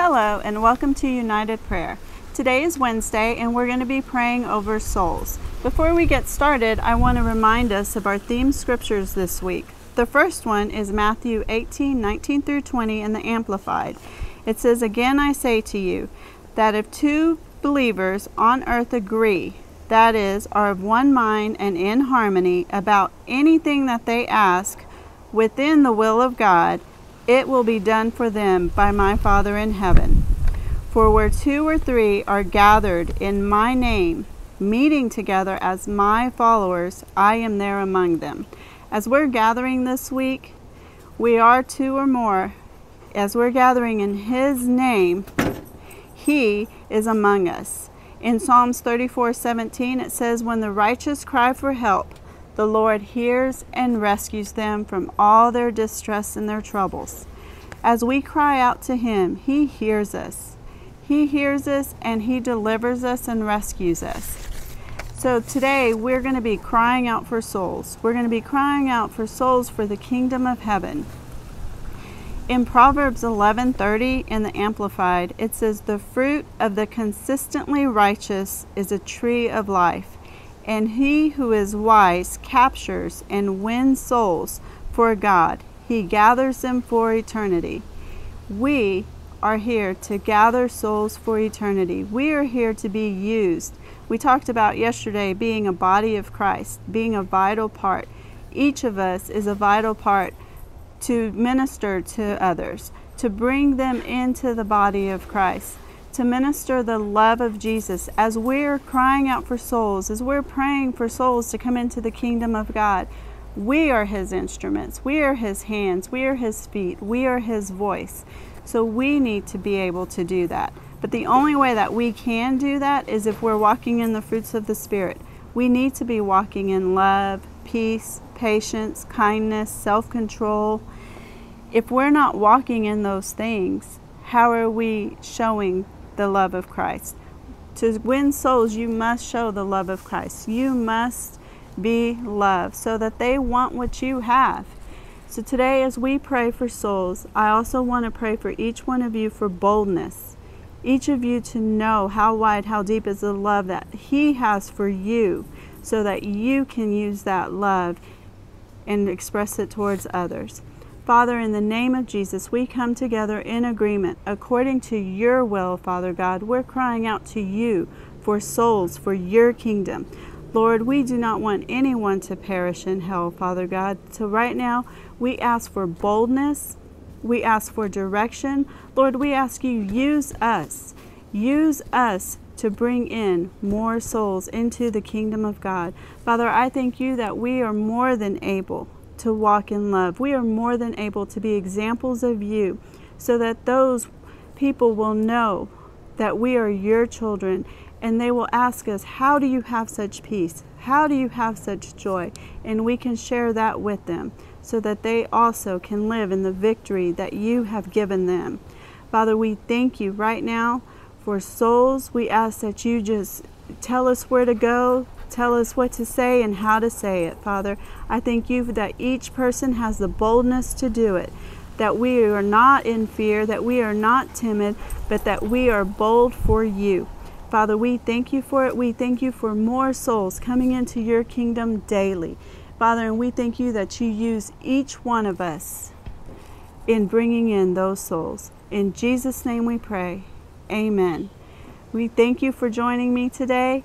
Hello, and welcome to United Prayer. Today is Wednesday, and we're going to be praying over souls. Before we get started, I want to remind us of our theme scriptures this week. The first one is Matthew 18 19 through 20 in the Amplified. It says, Again I say to you, that if two believers on earth agree, that is, are of one mind and in harmony about anything that they ask within the will of God, it will be done for them by my Father in heaven. For where two or three are gathered in my name, meeting together as my followers, I am there among them. As we're gathering this week, we are two or more. As we're gathering in His name, He is among us. In Psalms 34 17, it says, When the righteous cry for help, the Lord hears and rescues them from all their distress and their troubles. As we cry out to Him, He hears us. He hears us and He delivers us and rescues us. So today we're going to be crying out for souls. We're going to be crying out for souls for the kingdom of heaven. In Proverbs 11:30 in the amplified, it says the fruit of the consistently righteous is a tree of life and he who is wise captures and wins souls for God. He gathers them for eternity. We are here to gather souls for eternity. We are here to be used. We talked about yesterday being a body of Christ, being a vital part. Each of us is a vital part to minister to others, to bring them into the body of Christ to minister the love of Jesus as we're crying out for souls, as we're praying for souls to come into the kingdom of God. We are His instruments, we are His hands, we are His feet, we are His voice. So we need to be able to do that. But the only way that we can do that is if we're walking in the fruits of the Spirit. We need to be walking in love, peace, patience, kindness, self control. If we're not walking in those things, how are we showing the love of Christ. To win souls, you must show the love of Christ. You must be love so that they want what you have. So today, as we pray for souls, I also want to pray for each one of you for boldness. Each of you to know how wide, how deep is the love that He has for you so that you can use that love and express it towards others. Father, in the name of Jesus, we come together in agreement according to your will, Father God. We're crying out to you for souls for your kingdom. Lord, we do not want anyone to perish in hell, Father God. So right now, we ask for boldness. We ask for direction. Lord, we ask you, use us. Use us to bring in more souls into the kingdom of God. Father, I thank you that we are more than able to walk in love. We are more than able to be examples of you so that those people will know that we are your children and they will ask us, How do you have such peace? How do you have such joy? And we can share that with them so that they also can live in the victory that you have given them. Father, we thank you right now for souls. We ask that you just tell us where to go, Tell us what to say and how to say it, Father. I thank you that each person has the boldness to do it, that we are not in fear, that we are not timid, but that we are bold for you. Father, we thank you for it. We thank you for more souls coming into your kingdom daily. Father, and we thank you that you use each one of us in bringing in those souls. In Jesus' name we pray. Amen. We thank you for joining me today